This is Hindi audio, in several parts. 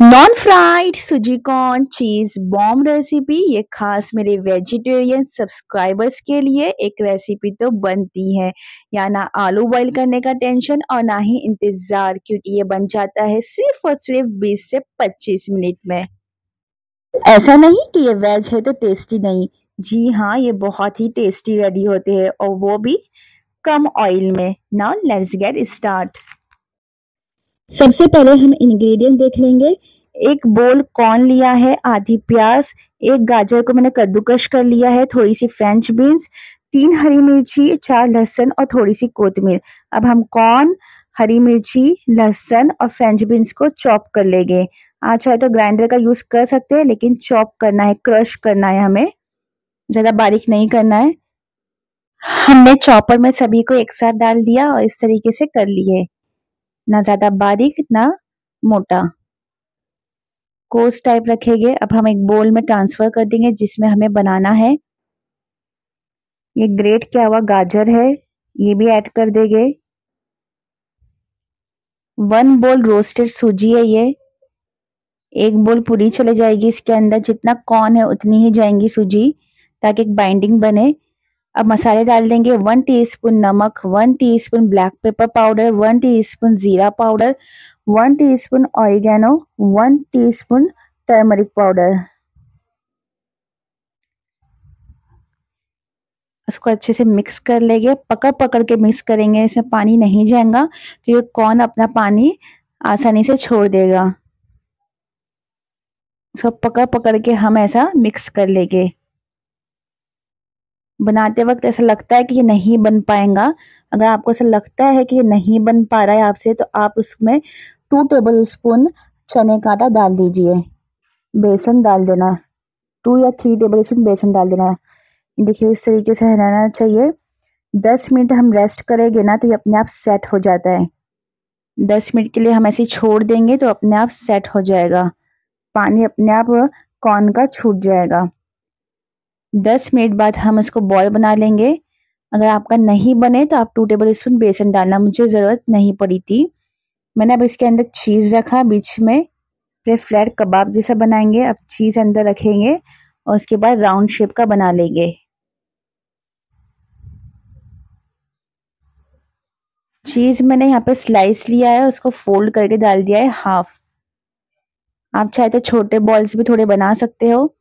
Non fried suji corn cheese bomb recipe ये खास मेरे वेजिटेरियन सब्सक्राइबर्स के लिए एक रेसिपी तो बनती है। या ना आलू बॉईल करने का टेंशन और ना ही इंतज़ार, क्योंकि ये बन जाता है सिर्फ़ और सिर्फ़ 20 से 25 मिनट में। ऐसा नहीं कि ये वेज है तो टेस्टी नहीं। जी हाँ ये बहुत ही टेस्टी रेडी होते हैं और वो भी कम ऑयल में। नाउ लेट्स गेट स्टार्ट सबसे पहले हम इंग्रेडिएंट देख लेंगे। एक बोल कॉर्न लिया है, आधी प्याज, एक गाजर को मैंने कद्दूकश कर लिया है थोड़ी सी फ्रेंच बीन्स तीन हरी मिर्ची, चार लहसुन और थोड़ी सी कोतमीर। अब हम कॉर्न हरी मिर्ची, लहसुन और फ्रेंच बीन्स को चॉप कर लेंगे। आज चाहे तो ग्राइंडर का यूज़ कर सकते हैं, लेकिन चॉप करना है क्रश करना है हमें। ज़्यादा बारीक नहीं करना है। हमने चॉपर में सभी को एक साथ डाल दिया और इस तरीके से कर लिए। ना ज़्यादा बारीक, ना मोटा। कोस टाइप रखेंगे। अब हम एक बोल में ट्रांसफ़र कर देंगे, जिसमें हमें बनाना है। ये ग्रेट क्या हुआ? गाजर है। ये भी ऐड कर देंगे। वन बोल रोस्टेड सूजी है ये। एक बोल पूरी चले जाएगी। इसके अंदर जितना कॉर्न है, उतनी ही जाएँगी सूजी ताकि एक बाइंडिंग बने। अब मसाले डाल देंगे वन टीस्पून नमक, one teaspoon black pepper powder one teaspoon जीरा powder one teaspoon oregano one teaspoon turmeric powder उसको अच्छे से मिक्स कर लेंगे। पकड़ पकड़ के मिक्स करेंगे। इसमें पानी नहीं जाएगा तो ये कौन अपना पानी आसानी से छोड़ देगा। उसको पकड़ पकड़ के हम ऐसा मिक्स कर लेंगे। बनाते वक्त ऐसा लगता है कि ये नहीं बन पाएगा। अगर आपको ऐसा लगता है कि ये नहीं बन पा रहा है आपसे तो आप उसमें टू टेबल स्पून चने का आटा डाल दीजिए। बेसन डाल देना। टू या थ्री टेबल स्पून बेसन डाल देना। देखिए, इस तरीके से हिलाना चाहिए। दस मिनट हम रेस्ट करेंगे ना तो ये अपने आप सेट हो जाता है। दस मिनट के लिए हम ऐसे छोड़ देंगे तो अपने आप सेट हो जाएगा। पानी अपने आप कॉर्न का छूट जाएगा। दस मिनट बाद हम इसको बॉल बना लेंगे। अगर आपका नहीं बने तो आप टू टेबल स्पून बेसन डालना, मुझे ज़रूरत नहीं पड़ी थी। मैंने अब इसके अंदर चीज़ रखा, बीच में फिर फ्लैट कबाब जैसा बनाएँगे। अब चीज़ अंदर रखेंगे और उसके बाद राउंड शेप का बना लेंगे। चीज़ मैंने यहाँ पे स्लाइस लिया है, उसको फोल्ड करके डाल दिया है हाफ़ आप चाहे तो छोटे बॉल्स भी थोड़े बना सकते हो।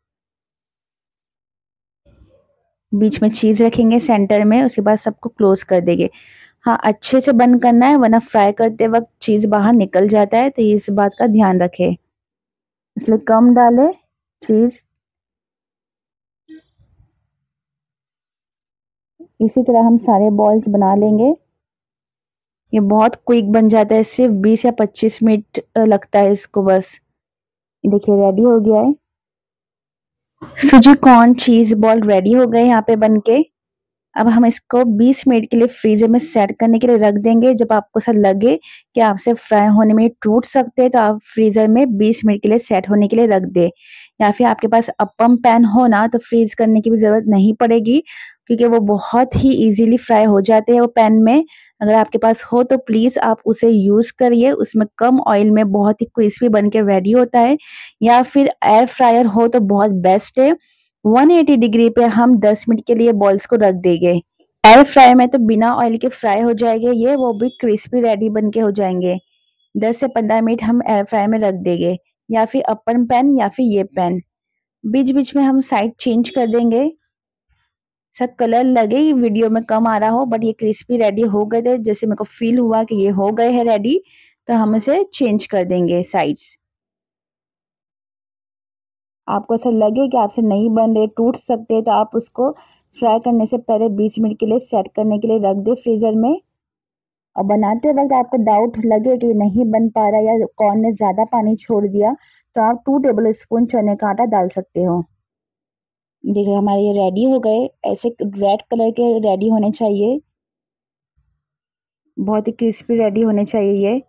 बीच में चीज़ रखेंगे सेंटर में, उसके बाद सबको क्लोज कर देंगे। हाँ अच्छे से बंद करना है, वरना फ्राई करते वक्त चीज़ बाहर निकल जाता है तो इस बात का ध्यान रखे। इसलिए कम डाले चीज़। इसी तरह हम सारे बॉल्स बना लेंगे। ये बहुत क्विक बन जाता है, सिर्फ़ 20 या 25 मिनट लगता है इसको बस। देखिए रेडी हो गया है। सूजी कॉर्न चीज़ बॉल रेडी हो गए यहाँ पे बन के अब हम इसको 20 मिनट के लिए फ्रीजर में सेट करने के लिए रख देंगे। जब आपको ऐसा लगे कि आपसे फ्राई होने में टूट सकते हैं तो आप फ्रीजर में 20 मिनट के लिए सेट होने के लिए रख दे। या फिर आपके पास अपम पैन हो ना तो फ्रीज करने की भी ज़रूरत नहीं पड़ेगी, क्योंकि वो बहुत ही इजीली फ्राई हो जाते हैं वो पैन में। अगर आपके पास हो तो प्लीज़ आप उसे यूज़ करिए। उसमें कम ऑयल में बहुत ही क्रिस्पी बन के रेडी होता है। या फिर एयर फ्रायर हो तो बहुत बेस्ट है। 180 डिग्री पे हम 10 मिनट के लिए बॉल्स को रख देंगे। एयर फ्रायर में तो बिना ऑयल के फ्राई हो जाएँगे। ये वो भी क्रिस्पी रेडी बन के हो जाएँगे। 10 से 15 मिनट हम एयर फ्रायर में रख देंगे। या फिर अपन पैन या फिर ये पैन बीच बीच में हम साइड चेंज कर देंगे। सब कलर लगे ही वीडियो में कम आ रहा हो बट ये क्रिस्पी रेडी हो गए थे। जैसे मेरे को फील हुआ कि ये हो गए हैं रेडी तो हम इसे चेंज कर देंगे साइड्स आपको ऐसा लगे कि आपसे नहीं बन रहे, टूट सकते तो आप उसको फ्राई करने से पहले 20 मिनट के लिए सेट करने के लिए रख दे फ्रीजर में। और बनाते वक्त आपको डाउट लगे कि नहीं बन पा रहा या कौन ने ज़्यादा पानी छोड़ दिया तो आप टू टेबल स्पून चने का आटा डाल सकते हो। देखिए हमारे ये रेडी हो गए। ऐसे रेड कलर के रेडी होने चाहिए। बहुत ही क्रिस्पी रेडी होने चाहिए ये।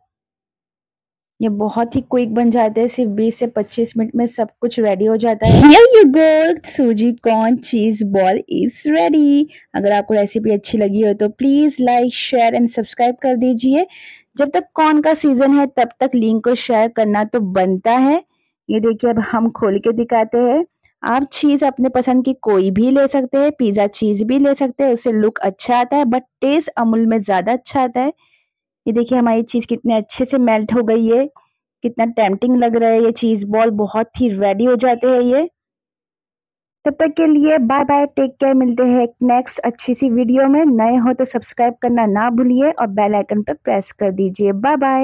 ये बहुत ही क्विक बन जाते हैं। सिर्फ़ 20 से 25 मिनट में सब कुछ रेडी हो जाता है। Here you go, suji corn cheese ball is ready अगर आपको रेसिपी अच्छी लगी हो तो please like share and subscribe कर दीजिए। जब तक कॉर्न का सीज़न है तब तक लिंक को शेयर करना तो बनता है। ये देखिए अब हम खोल के दिखाते हैं। आप चीज़ अपने पसंद की कोई भी ले सकते हैं पिज़्ज़ा चीज़ भी ले सकते हैं, उससे लुक अच्छा आता है बट टेस्ट अमूल में ज़्यादा अच्छा आता है। ये देखिए हमारी चीज़ कितने अच्छे से मेल्ट हो गई है, कितना टेम्पटिंग लग रहा है ये चीज़ बॉल बहुत ही रेडी हो जाते हैं ये। तब तक के लिए बाय बाय टेक केयर मिलते हैं नेक्स्ट अच्छी सी वीडियो में। नए हो तो सब्सक्राइब करना ना भूलिए और बेल आइकन पर प्रेस कर दीजिए। Bye bye